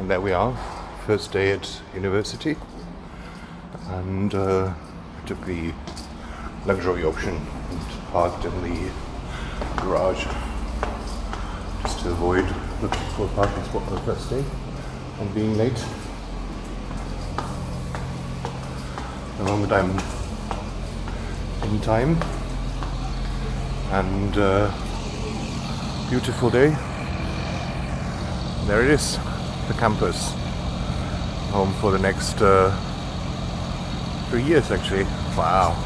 And there we are, first day at university. And uh, I took the luxury option and parked in the garage just to avoid looking for a parking spot on the first day and being late. Long as I'm in time and uh, beautiful day. There it is, the campus. Home for the next uh, three years actually. Wow.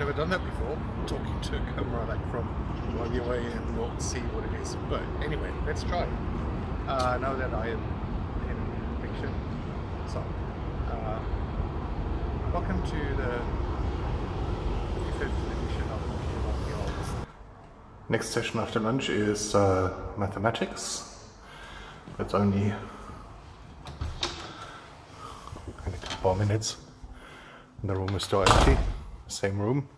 Never done that before, talking to a camera like from way and not see what it is. But anyway, let's try. Uh, now that I am in picture. So, uh, welcome to the 55th edition of Next session after lunch is uh, mathematics. It's only couple minutes. The room is still empty. Same room.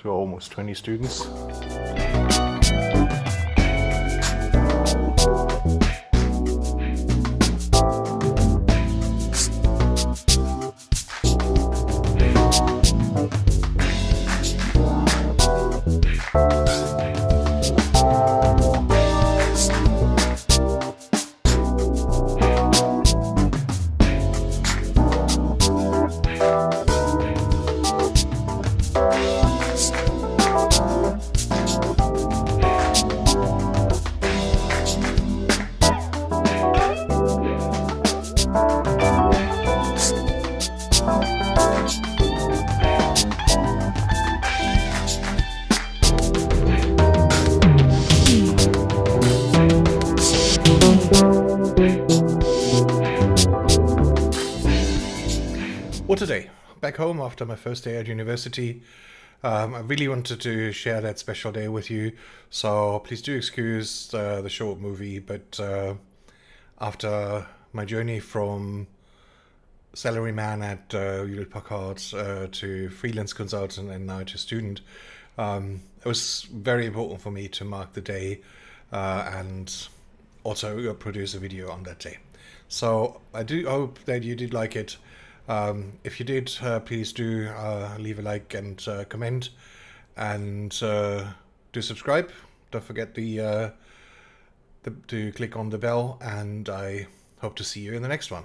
So almost 20 students. Today, back home after my first day at university, um, I really wanted to share that special day with you. So please do excuse uh, the short movie, but uh, after my journey from salaryman at uh, Hewlett Packard uh, to freelance consultant and now to student, um, it was very important for me to mark the day uh, and also produce a video on that day. So I do hope that you did like it. Um, if you did, uh, please do uh, leave a like and uh, comment, and do subscribe. Don't forget the, the to click on the bell, and I hope to see you in the next one.